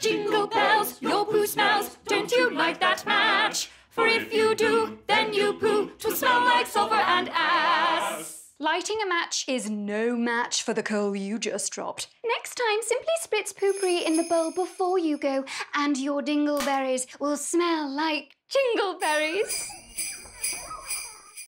Jingle bells, your poo smells. Don't you like that match? For if you do, then you poo to smell like sulfur and ass. Lighting a match is no match for the coal you just dropped. Next time, simply spritz Poo~Pourri in the bowl before you go, and your dingleberries will smell like jingleberries.